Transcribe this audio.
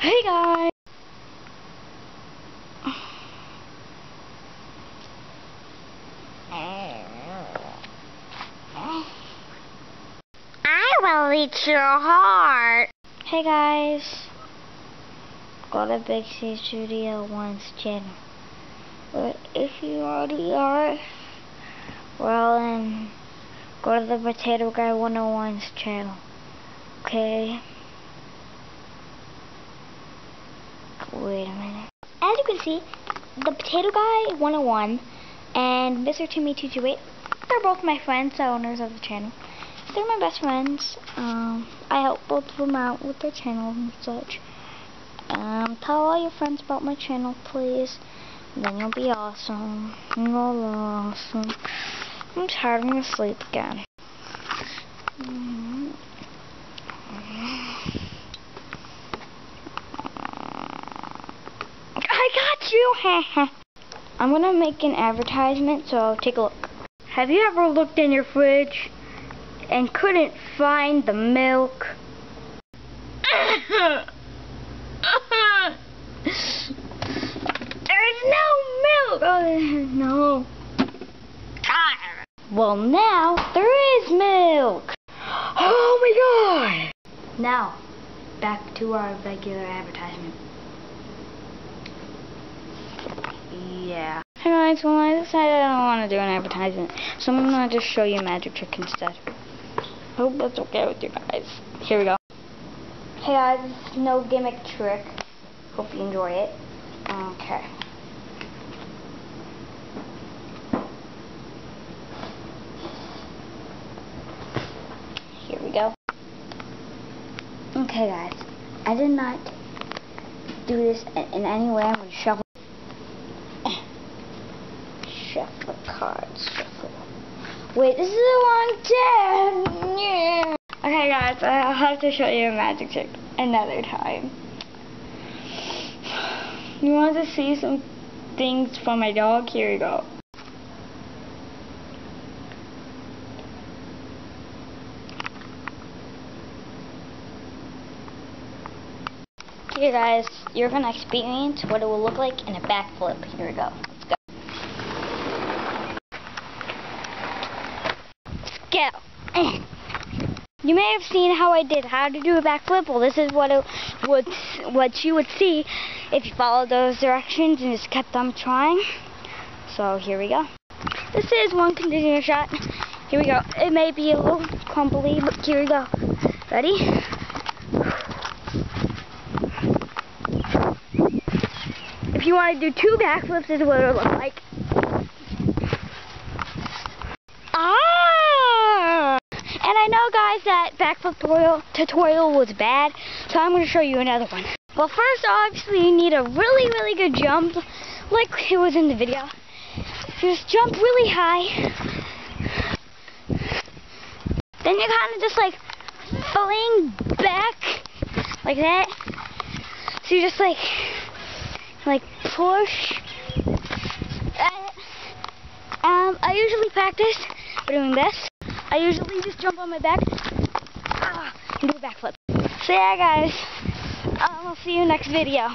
Hey guys! I will eat your heart. Hey guys! Go to Big Stage Studio One's channel. But if you already are, well then, go to the Potato Guy 101's channel. Okay? Wait a minute. As you can see, the Potato Guy 101 and Mr. Timmy 228, they're both my friends, the owners of the channel. They're my best friends. Um, I help both of them out with their channels and such. Um, tell all your friends about my channel, please. Then you'll be awesome. You'll awesome. I'm tired. I'm gonna sleep again. Mm-hmm. I I'm gonna make an advertisement, so I'll take a look. Have you ever looked in your fridge and couldn't find the milk? There's no milk! Oh, no. Well, now there is milk! Oh my god! Now, back to our regular advertisement. Yeah. Hey guys, well I decided I don't want to do an advertisement, so I'm going to just show you a magic trick instead. Hope that's okay with you guys. Here we go. Hey guys, no gimmick trick. Hope you enjoy it. Okay. Here we go. Okay guys, I did not do this in, any way. I'm going to shuffle Wait, this is the wrong tab. Yeah. Okay, guys, I'll have to show you a magic trick another time. You want to see some things from my dog? Here you go. Here guys, you're to experience what it will look like in a backflip. Here we go. Go. You may have seen how I did how to do a backflip. Well, this is what it would, what you would see if you followed those directions and just kept on trying. So here we go. This is one conditioner shot. Here we go. It may be a little crumbly, but here we go. Ready? If you want to do two backflips, this is what it would look like. Ah! And Guys, that backflip tutorial, tutorial was bad, so I'm going to show you another one. Well, first, obviously, you need a really, really good jump, like it was in the video. Just jump really high. Then you kind of just, like, fling back, like that. So you just, like, like, push. Um, I usually practice doing this. I usually just jump on my back do a backflip. So yeah, guys, um, I'll see you next video.